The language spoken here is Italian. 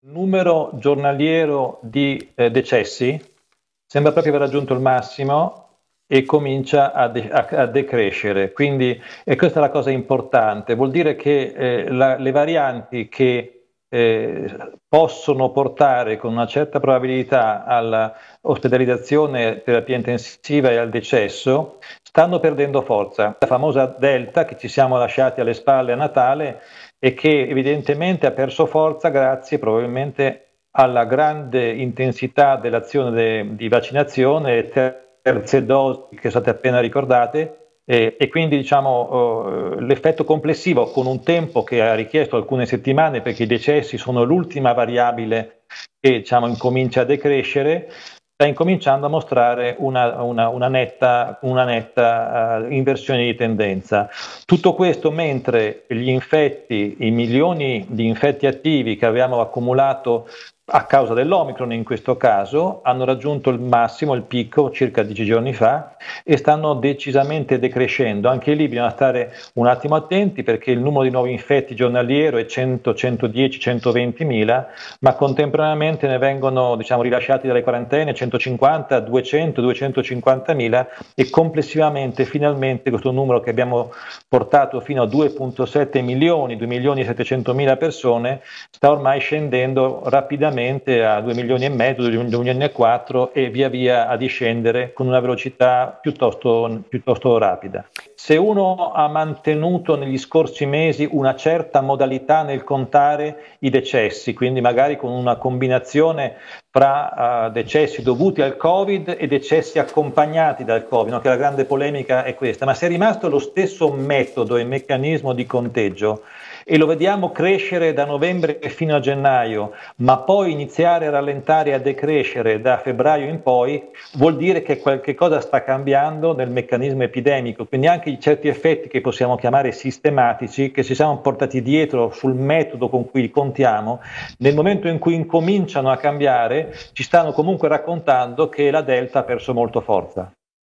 numero giornaliero di eh, decessi sembra proprio aver raggiunto il massimo e comincia a, de- a, decrescere. Quindi e questa è la cosa importante, vuol dire che eh, la, le varianti che eh, possono portare con una certa probabilità all'ospedalizzazione, terapia intensiva e al decesso, stanno perdendo forza. La famosa Delta che ci siamo lasciati alle spalle a Natale e che evidentemente ha perso forza grazie probabilmente alla grande intensità dell'azione de, di vaccinazione terze dosi che state appena ricordate e, e quindi diciamo, uh, l'effetto complessivo con un tempo che ha richiesto alcune settimane perché i decessi sono l'ultima variabile che diciamo, incomincia a decrescere, sta incominciando a mostrare una, una, una netta, una netta uh, inversione di tendenza. Tutto questo mentre gli infetti, i milioni di infetti attivi che abbiamo accumulato a causa dell'Omicron in questo caso, hanno raggiunto il massimo, il picco circa dieci giorni fa e stanno decisamente decrescendo. Anche lì bisogna stare un attimo attenti perché il numero di nuovi infetti giornaliero è 100, 110, 120 mila, ma contemporaneamente ne vengono diciamo, rilasciati dalle quarantene 150, 200, 250 mila e complessivamente finalmente questo numero che abbiamo portato fino a 2.7 milioni, 2 milioni e 700 mila persone sta ormai scendendo rapidamente rapidamente a 2 milioni e mezzo, 2 milioni e 4 e via via a discendere con una velocità piuttosto, piuttosto rapida. Se uno ha mantenuto negli scorsi mesi una certa modalità nel contare i decessi, quindi magari con una combinazione fra uh, decessi dovuti al Covid e decessi accompagnati dal Covid, no? che la grande polemica è questa, ma se è rimasto lo stesso metodo e meccanismo di conteggio, e lo vediamo crescere da novembre fino a gennaio, ma poi iniziare a rallentare e a decrescere da febbraio in poi, vuol dire che qualche cosa sta cambiando nel meccanismo epidemico. Quindi anche certi effetti che possiamo chiamare sistematici, che ci siamo portati dietro sul metodo con cui contiamo, nel momento in cui incominciano a cambiare, ci stanno comunque raccontando che la Delta ha perso molto forza.